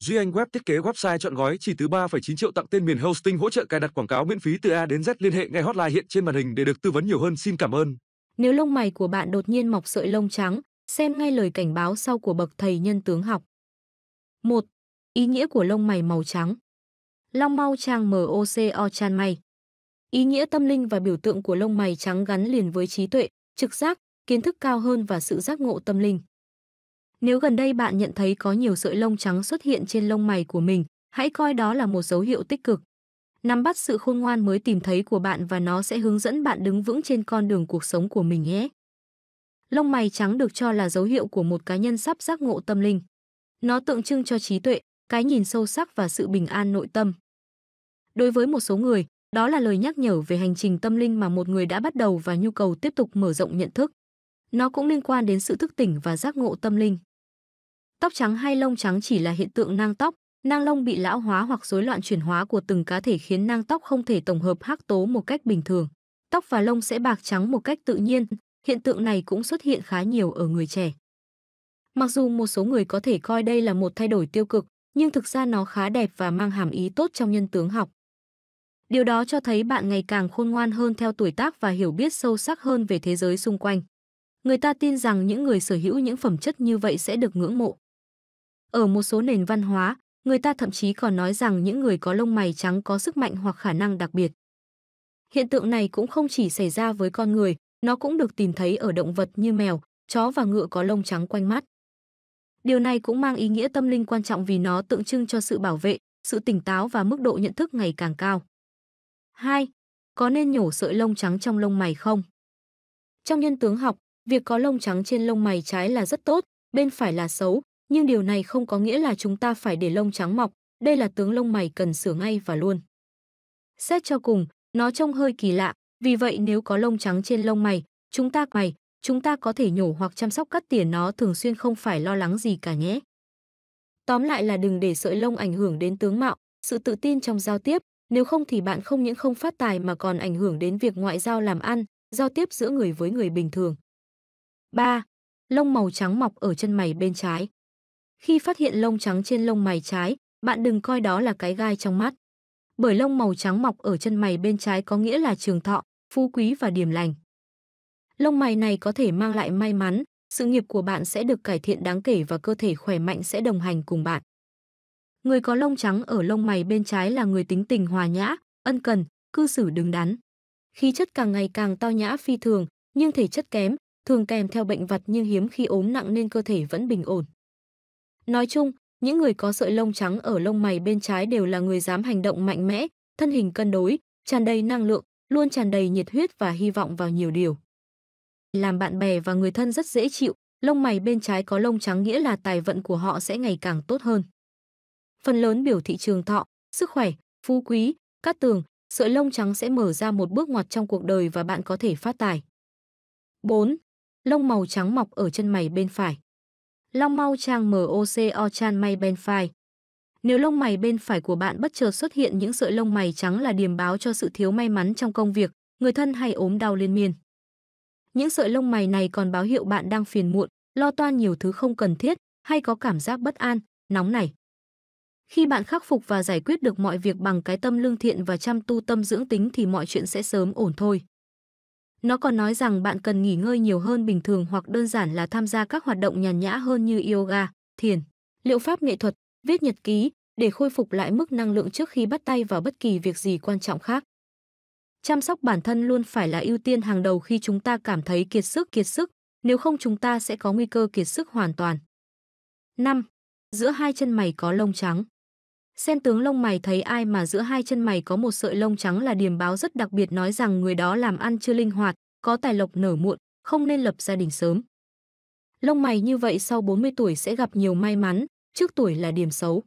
Duy Anh Web thiết kế website chọn gói chỉ từ 3,9 triệu tặng tên miền hosting hỗ trợ cài đặt quảng cáo miễn phí từ A đến Z liên hệ ngay hotline hiện trên màn hình để được tư vấn nhiều hơn. Xin cảm ơn. Nếu lông mày của bạn đột nhiên mọc sợi lông trắng, xem ngay lời cảnh báo sau của bậc thầy nhân tướng học. 1. Ý nghĩa của lông mày màu trắng. Long mau trang MOCO chan Mày. Ý nghĩa tâm linh và biểu tượng của lông mày trắng gắn liền với trí tuệ, trực giác, kiến thức cao hơn và sự giác ngộ tâm linh. Nếu gần đây bạn nhận thấy có nhiều sợi lông trắng xuất hiện trên lông mày của mình, hãy coi đó là một dấu hiệu tích cực. Nắm bắt sự khôn ngoan mới tìm thấy của bạn và nó sẽ hướng dẫn bạn đứng vững trên con đường cuộc sống của mình nhé. Lông mày trắng được cho là dấu hiệu của một cá nhân sắp giác ngộ tâm linh. Nó tượng trưng cho trí tuệ, cái nhìn sâu sắc và sự bình an nội tâm. Đối với một số người, đó là lời nhắc nhở về hành trình tâm linh mà một người đã bắt đầu và nhu cầu tiếp tục mở rộng nhận thức. Nó cũng liên quan đến sự thức tỉnh và giác ngộ tâm linh. Tóc trắng hay lông trắng chỉ là hiện tượng nang tóc, nang lông bị lão hóa hoặc rối loạn chuyển hóa của từng cá thể khiến nang tóc không thể tổng hợp hắc tố một cách bình thường. Tóc và lông sẽ bạc trắng một cách tự nhiên, hiện tượng này cũng xuất hiện khá nhiều ở người trẻ. Mặc dù một số người có thể coi đây là một thay đổi tiêu cực, nhưng thực ra nó khá đẹp và mang hàm ý tốt trong nhân tướng học. Điều đó cho thấy bạn ngày càng khôn ngoan hơn theo tuổi tác và hiểu biết sâu sắc hơn về thế giới xung quanh. Người ta tin rằng những người sở hữu những phẩm chất như vậy sẽ được ngưỡng mộ. Ở một số nền văn hóa, người ta thậm chí còn nói rằng những người có lông mày trắng có sức mạnh hoặc khả năng đặc biệt. Hiện tượng này cũng không chỉ xảy ra với con người, nó cũng được tìm thấy ở động vật như mèo, chó và ngựa có lông trắng quanh mắt. Điều này cũng mang ý nghĩa tâm linh quan trọng vì nó tượng trưng cho sự bảo vệ, sự tỉnh táo và mức độ nhận thức ngày càng cao. 2. Có nên nhổ sợi lông trắng trong lông mày không? Trong nhân tướng học, việc có lông trắng trên lông mày trái là rất tốt, bên phải là xấu, nhưng điều này không có nghĩa là chúng ta phải để lông trắng mọc, đây là tướng lông mày cần sửa ngay và luôn. Xét cho cùng, nó trông hơi kỳ lạ, vì vậy nếu có lông trắng trên lông mày, chúng ta mày, chúng ta có thể nhổ hoặc chăm sóc cắt tỉa nó thường xuyên không phải lo lắng gì cả nhé. Tóm lại là đừng để sợi lông ảnh hưởng đến tướng mạo, sự tự tin trong giao tiếp, nếu không thì bạn không những không phát tài mà còn ảnh hưởng đến việc ngoại giao làm ăn, giao tiếp giữa người với người bình thường. 3. Lông màu trắng mọc ở chân mày bên trái. Khi phát hiện lông trắng trên lông mày trái, bạn đừng coi đó là cái gai trong mắt. Bởi lông màu trắng mọc ở chân mày bên trái có nghĩa là trường thọ, phú quý và điềm lành. Lông mày này có thể mang lại may mắn, sự nghiệp của bạn sẽ được cải thiện đáng kể và cơ thể khỏe mạnh sẽ đồng hành cùng bạn. Người có lông trắng ở lông mày bên trái là người tính tình hòa nhã, ân cần, cư xử đứng đắn. Khí chất càng ngày càng to nhã phi thường, nhưng thể chất kém, thường kèm theo bệnh vật nhưng hiếm khi ốm nặng nên cơ thể vẫn bình ổn. Nói chung, những người có sợi lông trắng ở lông mày bên trái đều là người dám hành động mạnh mẽ, thân hình cân đối, tràn đầy năng lượng, luôn tràn đầy nhiệt huyết và hy vọng vào nhiều điều. Làm bạn bè và người thân rất dễ chịu, lông mày bên trái có lông trắng nghĩa là tài vận của họ sẽ ngày càng tốt hơn. Phần lớn biểu thị trường thọ, sức khỏe, phú quý, cát tường, sợi lông trắng sẽ mở ra một bước ngoặt trong cuộc đời và bạn có thể phát tài. 4. Lông màu trắng mọc ở chân mày bên phải. Long mau trang MOCO chan may bên phải. Nếu lông mày bên phải của bạn bất chợt xuất hiện những sợi lông mày trắng là điềm báo cho sự thiếu may mắn trong công việc, người thân hay ốm đau liên miên. Những sợi lông mày này còn báo hiệu bạn đang phiền muộn, lo toan nhiều thứ không cần thiết hay có cảm giác bất an, nóng nảy. Khi bạn khắc phục và giải quyết được mọi việc bằng cái tâm lương thiện và chăm tu tâm dưỡng tính thì mọi chuyện sẽ sớm ổn thôi. Nó còn nói rằng bạn cần nghỉ ngơi nhiều hơn bình thường hoặc đơn giản là tham gia các hoạt động nhàn nhã hơn như yoga, thiền, liệu pháp nghệ thuật, viết nhật ký để khôi phục lại mức năng lượng trước khi bắt tay vào bất kỳ việc gì quan trọng khác. Chăm sóc bản thân luôn phải là ưu tiên hàng đầu khi chúng ta cảm thấy kiệt sức kiệt sức, nếu không chúng ta sẽ có nguy cơ kiệt sức hoàn toàn. 5. Giữa hai chân mày có lông trắng. Xem tướng lông mày thấy ai mà giữa hai chân mày có một sợi lông trắng là điểm báo rất đặc biệt nói rằng người đó làm ăn chưa linh hoạt, có tài lộc nở muộn, không nên lập gia đình sớm. Lông mày như vậy sau 40 tuổi sẽ gặp nhiều may mắn, trước tuổi là điểm xấu.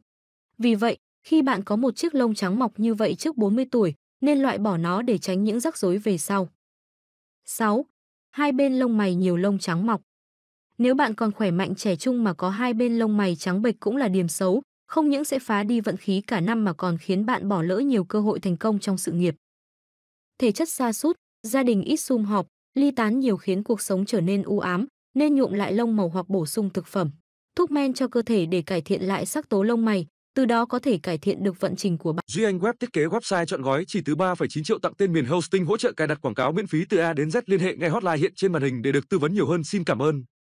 Vì vậy, khi bạn có một chiếc lông trắng mọc như vậy trước 40 tuổi, nên loại bỏ nó để tránh những rắc rối về sau. 6. Hai bên lông mày nhiều lông trắng mọc. Nếu bạn còn khỏe mạnh trẻ trung mà có hai bên lông mày trắng bệch cũng là điểm xấu, không những sẽ phá đi vận khí cả năm mà còn khiến bạn bỏ lỡ nhiều cơ hội thành công trong sự nghiệp. Thể chất xa sút gia đình ít sum họp, ly tán nhiều khiến cuộc sống trở nên u ám, nên nhuộm lại lông màu hoặc bổ sung thực phẩm, thuốc men cho cơ thể để cải thiện lại sắc tố lông mày, từ đó có thể cải thiện được vận trình của bạn. Duy Anh Web thiết kế website chọn gói chỉ từ 3,9 triệu tặng tên miền hosting hỗ trợ cài đặt quảng cáo miễn phí từ A đến Z liên hệ ngay hotline hiện trên màn hình để được tư vấn nhiều hơn. Xin cảm ơn.